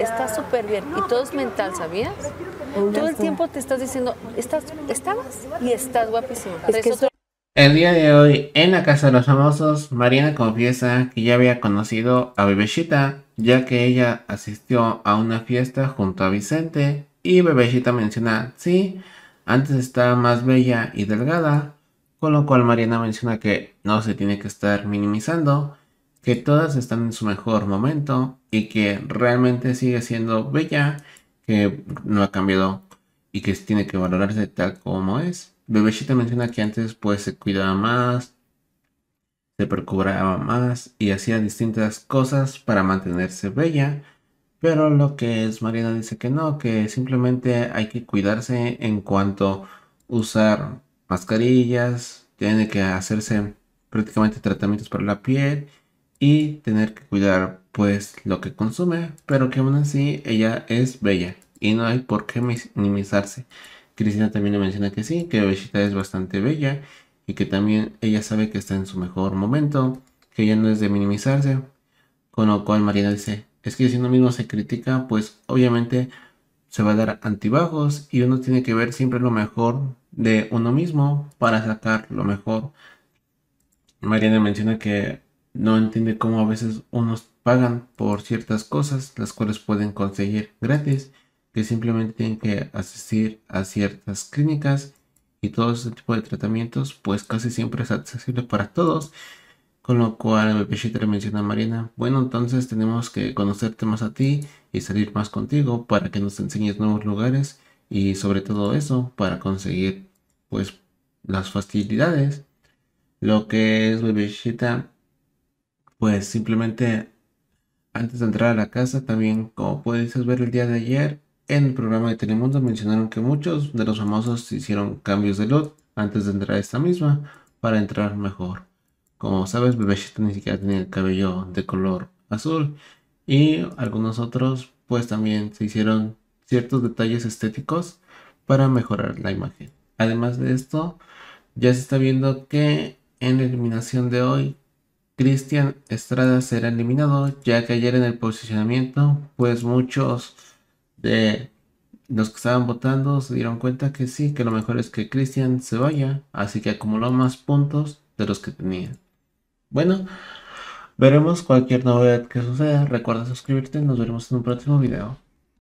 está súper bien. Y todo es mental, ¿sabías? Todo el tiempo te estás diciendo, estás, estabas y estás guapísimo. El día de hoy, en la casa de los famosos, Mariana confiesa que ya había conocido a Bebecita, ya que ella asistió a una fiesta junto a Vicente, y Bebecita menciona, sí, antes estaba más bella y delgada, con lo cual Mariana menciona que no se tiene que estar minimizando, que todas están en su mejor momento y que realmente sigue siendo bella, que no ha cambiado y que tiene que valorarse tal como es. Bebecita menciona que antes pues se cuidaba más, se preocupaba más y hacía distintas cosas para mantenerse bella. Pero lo que es Mariana dice que no, que simplemente hay que cuidarse en cuanto usar mascarillas, tiene que hacerse prácticamente tratamientos para la piel y tener que cuidar pues lo que consume, pero que aún así ella es bella y no hay por qué minimizarse. Cristina también le menciona que sí, que Bechita es bastante bella y que también ella sabe que está en su mejor momento, que ella no es de minimizarse, con lo cual Mariana dice, es que si uno mismo se critica, pues obviamente se va a dar antibajos y uno tiene que ver siempre lo mejor de uno mismo para sacar lo mejor. Mariana menciona que no entiende cómo a veces unos pagan por ciertas cosas, las cuales pueden conseguir gratis, que simplemente tienen que asistir a ciertas clínicas y todo ese tipo de tratamientos, pues casi siempre es accesible para todos. Con lo cual el le menciona a Mariana, bueno, entonces tenemos que conocerte más a ti y salir más contigo para que nos enseñes nuevos lugares y sobre todo eso para conseguir pues las facilidades. Lo que es Bebechita, pues simplemente antes de entrar a la casa también como puedes ver el día de ayer en el programa de Telemundo mencionaron que muchos de los famosos hicieron cambios de look antes de entrar a esta misma para entrar mejor. Como sabes, Bebechita ni siquiera tenía el cabello de color azul y algunos otros pues también se hicieron ciertos detalles estéticos para mejorar la imagen. Además de esto, ya se está viendo que en la eliminación de hoy, Cristian Estrada será eliminado, ya que ayer en el posicionamiento, pues muchos de los que estaban votando se dieron cuenta que sí, que lo mejor es que Cristian se vaya, así que acumuló más puntos de los que tenía. Bueno, veremos cualquier novedad que suceda. Recuerda suscribirte, nos veremos en un próximo video.